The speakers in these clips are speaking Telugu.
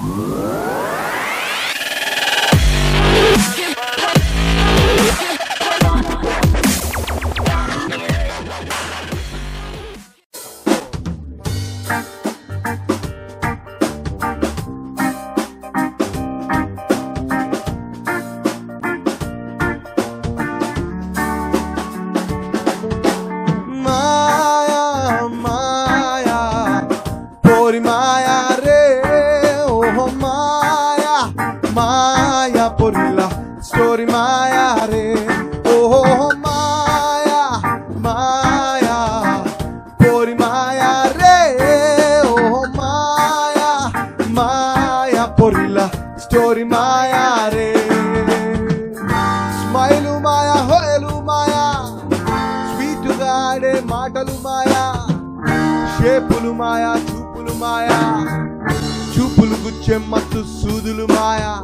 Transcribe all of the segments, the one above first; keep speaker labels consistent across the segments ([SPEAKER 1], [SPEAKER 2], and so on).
[SPEAKER 1] మాయా స్టోరీ మాయా రే ఓహో మాయా మాయా పోరి మాయా రే ఓహో మాయా మాయా పొరిలా స్టోరీ మాయా రే స్మైలు మాయా హోయలు మాయా స్వీట్ గాడే మాటలు మాయా షేపులు మాయా చూపులు మాయా చూపులు గుచ్చే మత్తు సూదులు మాయా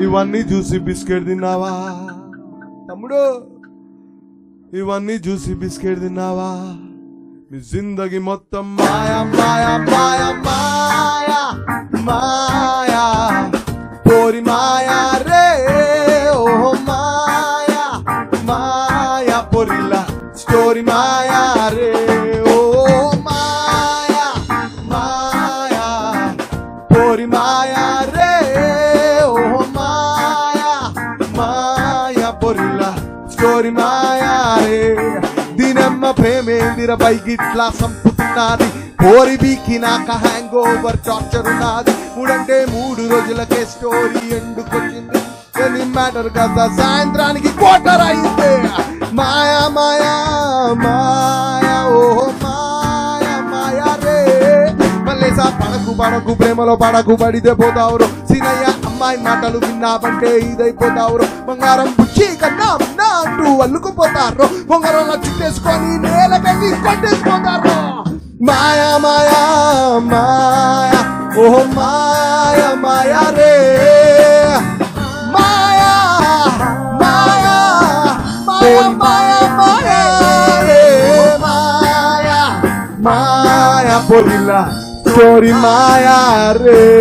[SPEAKER 1] ఇవన్నీ చూసి బిస్కెట్ తిన్నావా? తమ్ముడు. ఇవన్నీ చూసి బిస్కెట్ తిన్నావా? నీ జిందగి మొత్తం మాయా మాయా మాయా మాయా మాయా. పోరి మాయా రే ఓ మాయా మాయా. పొరిలా స్టోరీ మాయా రే ఓ మాయా మాయా. పోరి మాయా రే స్టోరీ మాయారే. దీనమ్మ ప్రేమేందిర బైగిట్లా సంపుతున్నది. కోరి బీకి నాక హ్యాంగ్ ఓవర్ టార్చర్ ఉన్నది. మూడంటే మూడు రోజులకే స్టోరీ ఎండుకొచ్చింది ఎన్ని మ్యాటర్ కదా సాయంత్రానికి క్వార్టర్ అయింది మాయా మాయా మా మల్లేసా పడకు పడకు ప్రేమలో పడకు పడితే పోతావురు. సీనయ్య అమ్మాయి మాటలు విన్నావంటే ఇదైపోతావురు. బంగారం బుచ్చి కన్నా ఉన్నా అంటూ అల్లుకుపోతారు. బొంగరంలో చుట్టేసుకొని నేలకెళ్ళి కొట్టేసిపోతారు. మాయా మాయా మాయా ఓ మాయా మాయా రే. మాయా మాయా మాయా మాయా మాయా రే. మాయా మాయా పొరిలా స్టోరీ మాయా రే